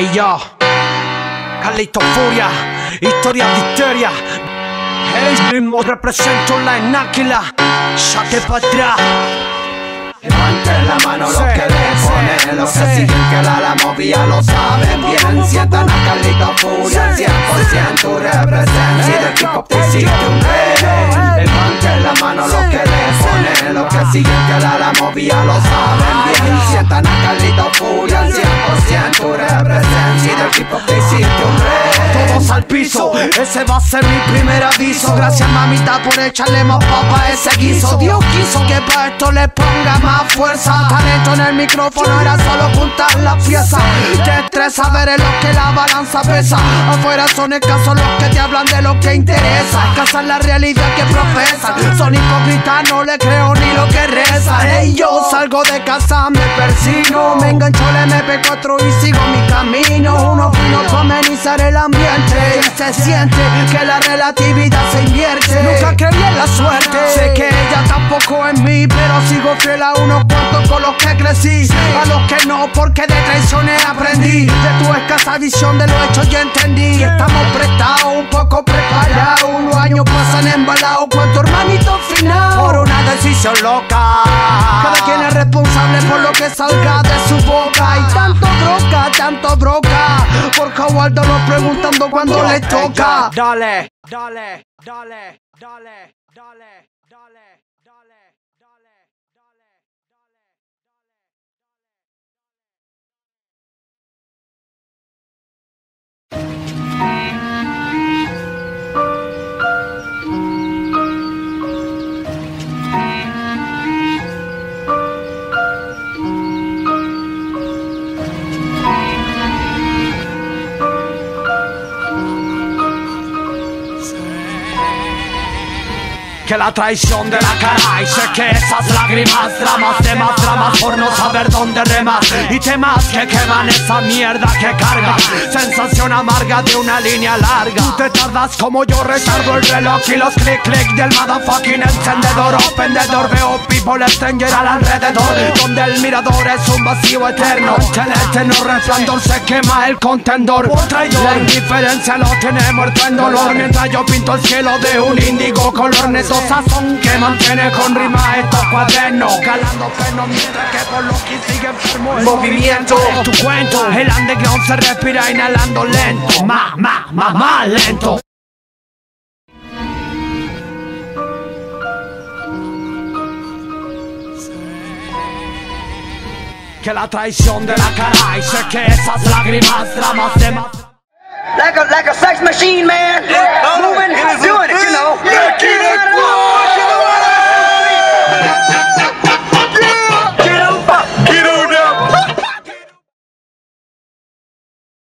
Hey yo, Carlito Furia, historia de histeria. Hey, ritmo represento la enáquila, saque para atrás. Levanten la mano los que le ponen, los que siguen que la, la movía lo saben bien. Sientan a Carlito Furia, 100% tu represencia y del hip hop te hiciste un rey. Levanten la mano los que le ponen, los que siguen que la, la movía lo saben bien. Sientan a Carlito Furia, 100% tu y del hip hop te hiciste rey. Todos al piso, ese va a ser mi primer aviso. Gracias mamita por echarle más papa a ese guiso. Dios quiso que para esto le ponga más fuerza. Talento en el micrófono era solo piezas. Ver en lo que la balanza pesa. Afuera son escasos los que te hablan de lo que interesa. Escasa es la realidad que profesan. Son hipócritas, no le creo ni lo que rezan. Ey, yo salgo de casa, me persino. Me engancho el MP4 y sigo mi camino. Uno fino para amenizar el ambiente. Y se siente que la relatividad se invierte. Nunca creí en la suerte. Sé que ella tampoco en mí, pero sigo fiel a unos cuantos con los que crecí. A los que no, porque de. Tu escasa visión de lo hecho ya entendí. Estamos prestados, un poco preparados. Unos años pasan embalados. Cuánto hermanito final. Por una decisión loca. Cada quien es responsable por lo que salga de su boca. Y tanto broca, tanto broca. Por Cowardo lo preguntando cuando le toca. Dale, dale, dale, dale, dale, dale, dale, dale, que la traición de la cara y sé que esas lágrimas, dramas, temas, dramas por no saber dónde remas y temas que queman esa mierda que carga, sensación amarga de una línea larga. Tú te tardas como yo retardo el reloj y los clic clic del motherfucking encendedor o pendedor veo people stranger al alrededor donde el mirador es un vacío eterno. El tenor resplandor se quema el contendor. La indiferencia lo tiene muerto en dolor mientras yo pinto el cielo de un índigo color neto sazón que mantiene con rima estos cuadernos calando penos mientras que por lo que sigue enfermo el movimiento tu cuento el underground se respira inhalando lento. Más más más más lento. Que la traición de la cara y sé que esas lágrimas dramas de like a like a sex machine,